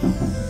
Mm-hmm.